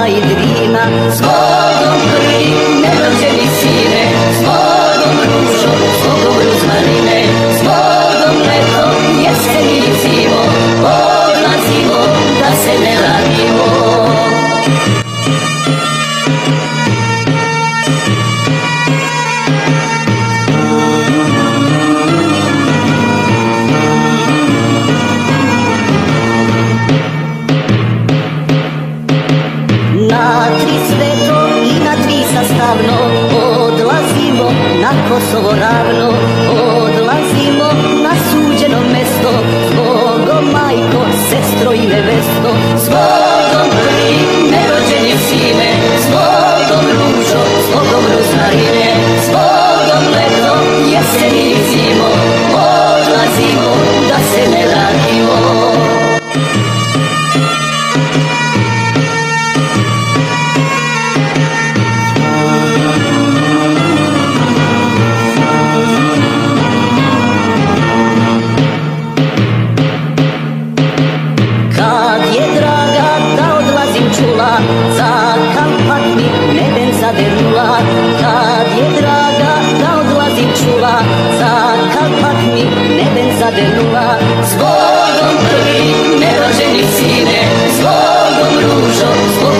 Мадрина. Скоро hermoso volarlo. Oh. Čula Za kampak mi neben zadernula Kad je draga da odlazim čula Za kampak mi neben zadernula Zbogom prvi nerođeni sine Zbogom ružo, zbogom ruznarine Zbogom leto